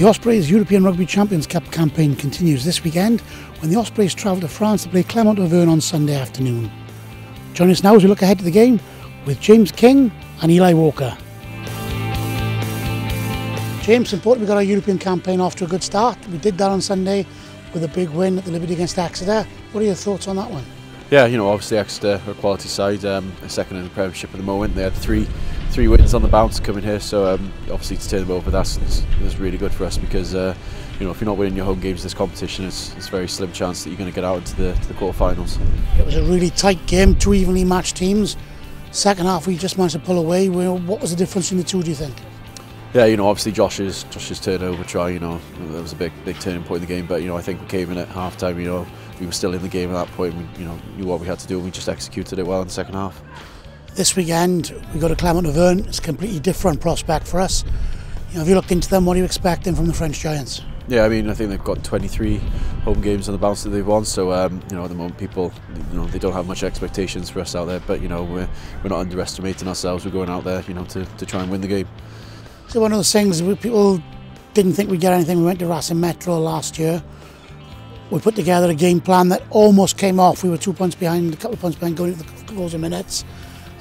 The Ospreys European Rugby Champions Cup campaign continues this weekend when the Ospreys travel to France to play Clermont Auvergne on Sunday afternoon. Join us now as we look ahead to the game with James King and Eli Walker. James, important we got our European campaign off to a good start. We did that on Sunday with a big win at the Liberty against Exeter. What are your thoughts on that one? Yeah, you know, obviously Exeter are a quality side, um, second in the Premiership at the moment. They had three three wins on the bounce coming here, so um, obviously to turn them over, that's, that's, really good for us because uh, you know if you're not winning your home games in this competition, it's, it's a very slim chance that you're going to get out into the, to the quarterfinals. It was a really tight game, two evenly matched teams. Second half, we just managed to pull away. What was the difference in the two? Do you think? Yeah, you know, obviously Josh's Josh's turnover try, you know, that was a big big turning point in the game. But you know, I think we came in at half time. You know, we were still in the game at that point. We, you know, knew what we had to do, and we just executed it well in the second half. This weekend we go to Clermont Auvergne. It's a completely different prospect for us. You know, have you looked into them? What are you expecting from the French Giants? Yeah, I mean, I think they've got 23 home games on the bounce that they've won. So, um, you know, at the moment, people, you know, they don't have much expectations for us out there. But you know, we're we're not underestimating ourselves. We're going out there, you know, to, to try and win the game. So one of those things people didn't think we'd get anything. We went to Racing Metro last year. We put together a game plan that almost came off. We were two points behind, a couple of points behind going into the closing minutes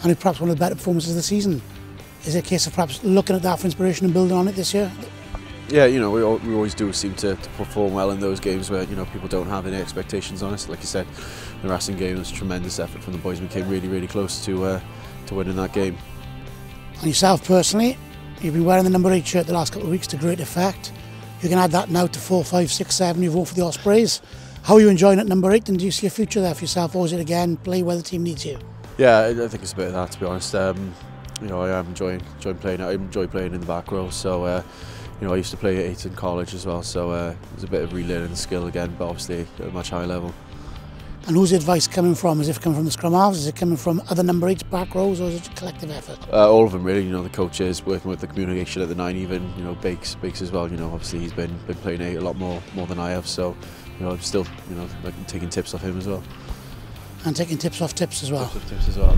and it's perhaps one of the better performances of the season. Is it a case of perhaps looking at that for inspiration and building on it this year? Yeah, you know, we, all, we always do seem to, to, perform well in those games where, you know, people don't have any expectations on us. Like you said, the Racing game was a tremendous effort from the boys. We came really, really close to, uh, to winning that game. And yourself personally, you've been wearing the number 8 shirt the last couple of weeks to great effect. You can add that now to 4, 5, 6, 7, you vote for the Ospreys. How are you enjoying it number 8 and do you see a future there for yourself or is it again play where the team needs you? Yeah, I think it's a bit of that to be honest. Um, you know, I am enjoying enjoying playing. I enjoy playing in the back row. So, uh, you know, I used to play at eight in college as well. So uh, it was a bit of relearning the skill again, but obviously at a much higher level. And who's the advice coming from? Is it coming from the scrum halves? Is it coming from other number eight back rows, or is it a collective effort? Uh, all of them really. You know, the coaches working with the communication at the nine, even you know Bakes, Bakes as well. You know, obviously he's been been playing eight a lot more more than I have. So, you know, I'm still you know like, taking tips off him as well and taking tips off tips as well. Tips, tips as well.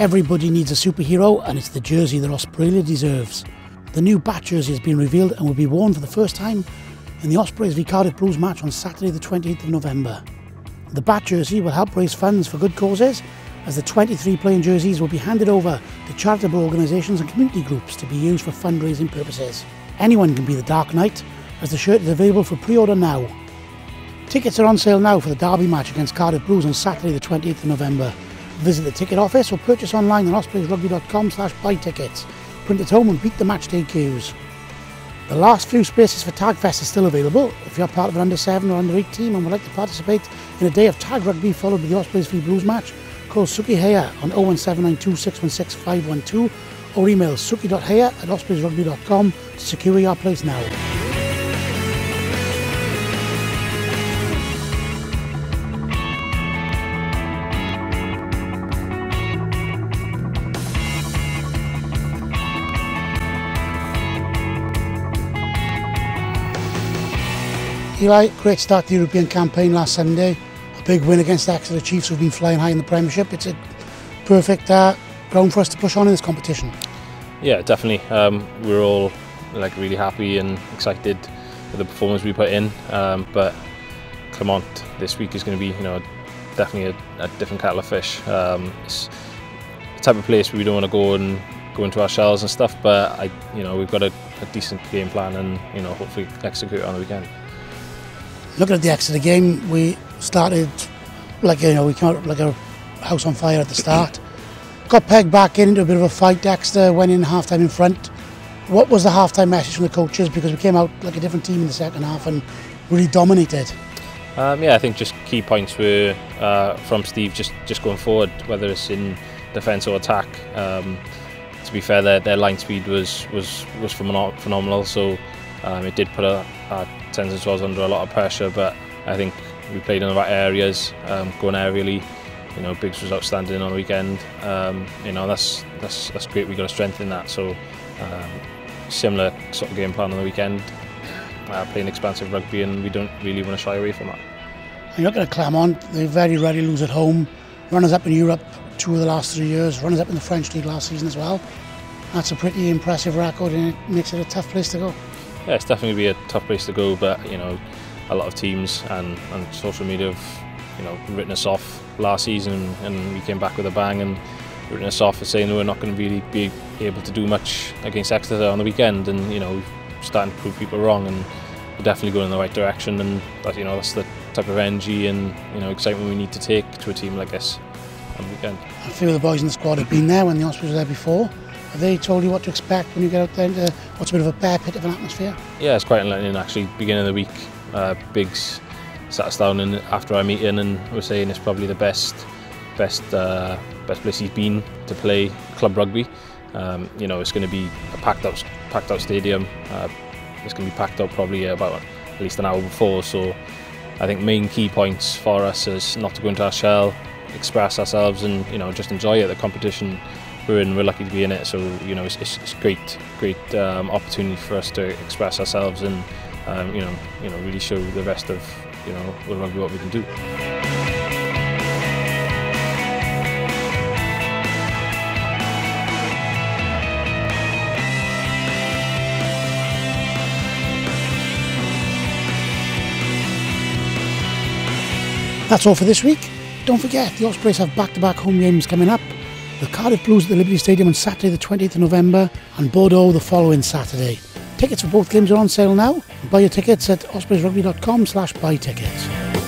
Everybody needs a superhero, and it's the jersey that Ospreylia deserves. The new Bat jersey has been revealed and will be worn for the first time in the Ospreys v Cardiff Blues match on Saturday, the 28th of November. The Bat jersey will help raise funds for good causes as the 23 playing jerseys will be handed over to charitable organisations and community groups to be used for fundraising purposes. Anyone can be the Dark Knight, as the shirt is available for pre-order now. Tickets are on sale now for the derby match against Cardiff Blues on Saturday the 20th of November. Visit the ticket office or purchase online on ospreysrugby.com slash buy tickets. Print at home and beat the matchday queues. The last few spaces for Tagfest are still available. If you're part of an under 7 or under 8 team and would like to participate in a day of tag rugby followed by the Ospreys v Blues match, Call Suki on 01792616512 or email suki.heya at ospreysrugby.com to secure your place now. Eli, great start to the European campaign last Sunday big win against Exeter Chiefs who've been flying high in the Premiership. It's a perfect uh, ground for us to push on in this competition. Yeah, definitely. Um, we're all like really happy and excited with the performance we put in. Um, but Clermont this week is going to be, you know, definitely a, a different kettle of fish. Um, it's the type of place where we don't want to go and go into our shells and stuff. But I, you know, we've got a, a decent game plan and you know, hopefully execute on the weekend. Looking at the Exeter game, we started like you know we came out like a house on fire at the start. Got pegged back in into a bit of a fight. Exeter went in half time in front. What was the half time message from the coaches? Because we came out like a different team in the second half and really dominated. Um, yeah, I think just key points were uh, from Steve just just going forward, whether it's in defence or attack. Um, to be fair, their, their line speed was was was phenomenal. So um, it did put our, our tens and twelves under a lot of pressure, but I think we played in the right areas, um, going aerially. You know, Biggs was outstanding on the weekend. Um, you know, that's that's that's great. We've got to strengthen that. So, um, similar sort of game plan on the weekend. uh, playing expansive rugby, and we don't really want to shy away from that. And you look at Clermont, they very rarely lose at home. Runners up in Europe two of the last three years, runners up in the French league last season as well. That's a pretty impressive record and it makes it a tough place to go. Yeah, it's definitely be a tough place to go, but you know, a lot of teams and, and social media have you know written us off last season, and we came back with a bang and written us off for saying we're not going to really be able to do much against Exeter on the weekend, and you know, starting to prove people wrong, and we're definitely going in the right direction, and that, you know, that's the type of energy and you know excitement we need to take to a team like this on the weekend. A few of the boys in the squad have been there when the Ospreys were there before. Have they told you what to expect when you get out there into what's a bit of a bear pit of an atmosphere? Yeah, it's quite enlightening actually. Beginning of the week, uh, Biggs sat us down and after our meeting and we're saying it's probably the best best uh, best place he's been to play club rugby. Um, you know, it's going to be a packed out packed out stadium. Uh, it's going to be packed out probably about at least an hour before. So I think main key points for us is not to go into our shell, express ourselves, and you know just enjoy it. The competition we're in, we're lucky to be in it. So you know it's, it's, it's great, great um, opportunity for us to express ourselves and um, you know, you know, really show the rest of you know rugby what we can do. That's all for this week. Don't forget, the Ospreys have back-to-back home games coming up. The Cardiff Blues at the Liberty Stadium on Saturday the 20th of November and Bordeaux the following Saturday. Tickets for both games are on sale now. Buy your tickets at ospreysrugby.com slash buy tickets.